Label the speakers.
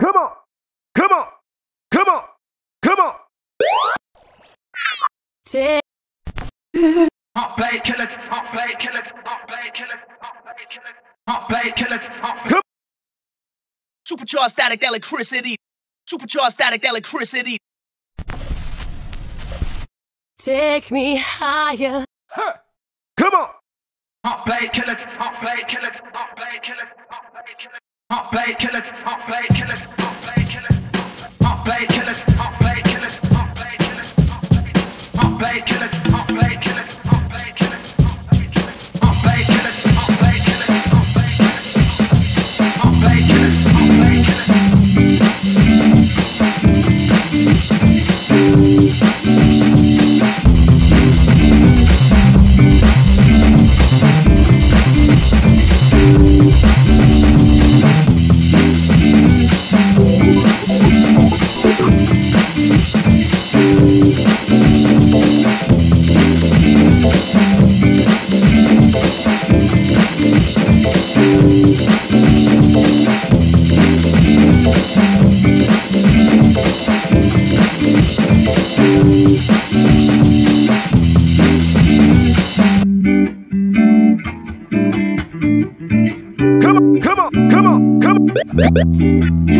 Speaker 1: Come on! Come on! Come on! Come on!
Speaker 2: Hot play killers, hot play killers, hot play killers, hot play killers. hot play killer, hot play
Speaker 3: Supercharged static electricity. Supercharged static electricity.
Speaker 1: Take me higher. Huh.
Speaker 4: Come on!
Speaker 2: Hot play killers, hot play killers, hot play killers.
Speaker 4: Thank.